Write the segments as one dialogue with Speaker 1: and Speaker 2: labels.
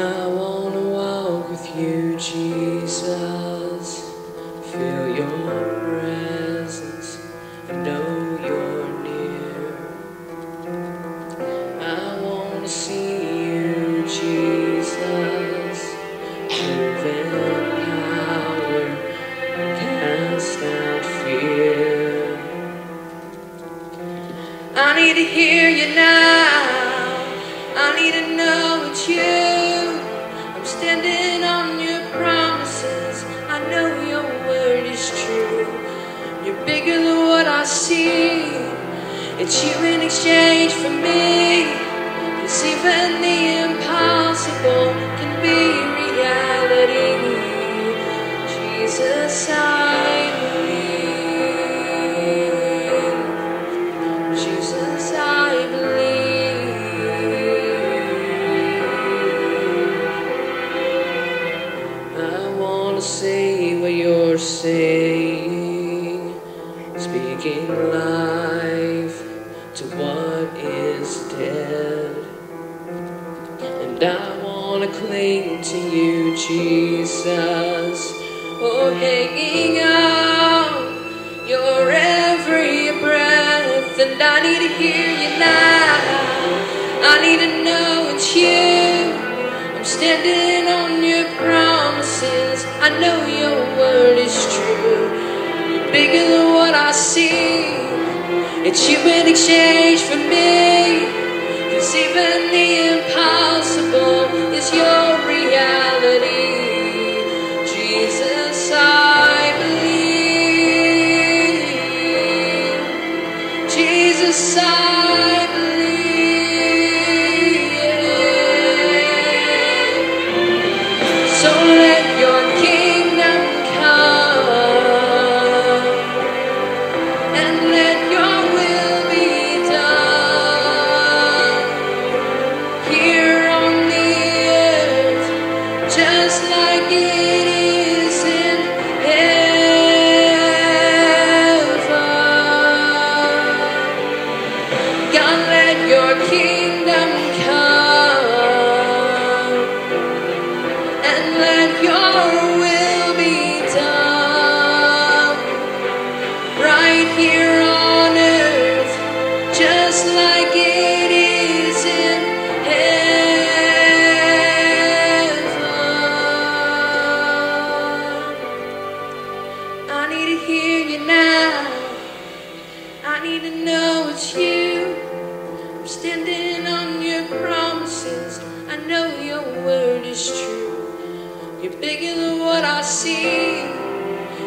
Speaker 1: I wanna walk with you, Jesus. Feel your presence and know you're near. I wanna see you, Jesus. Move in power and cast out fear. I need to hear you now. I need to know it's you. Standing on your promises. I know your word is true. You're bigger than what I see. It's you in exchange for me. Cause even the impossible can be reality. Jesus, I saying, speaking life to what is dead. And I want to cling to you, Jesus. Oh, hanging on your every breath. And I need to hear you now. I need to know it's you. I'm standing on your promises. I know your word is true. You're bigger than what I see. It's you in exchange for me. Cause even the impossible is your reality. Jesus, I believe. Jesus, I believe. So let I need to hear you now. I need to know it's you. Standing on your promises. I know your word is true. You're bigger than what I see.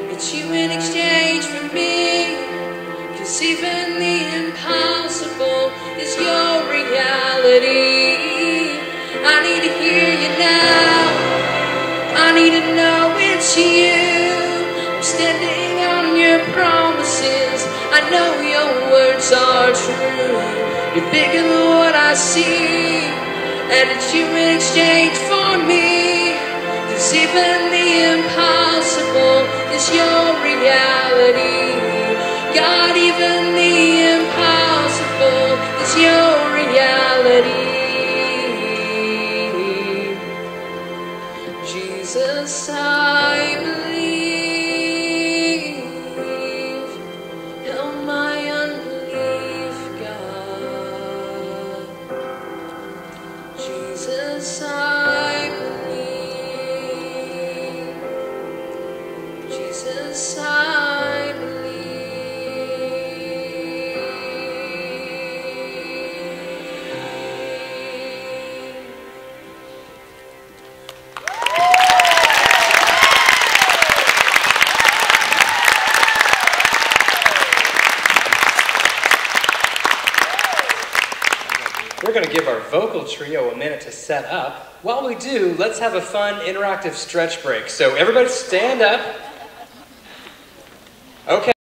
Speaker 1: It's you in exchange for me. Cause even the impossible is your reality. Know your words are true. You're bigger than what I see. And it's you in exchange for me. Cause even the impossible is your reality. God, even the impossible is your reality. Jesus, I
Speaker 2: We're going to give our vocal trio a minute to set up. While we do, let's have a fun interactive stretch break. So everybody stand up. Okay.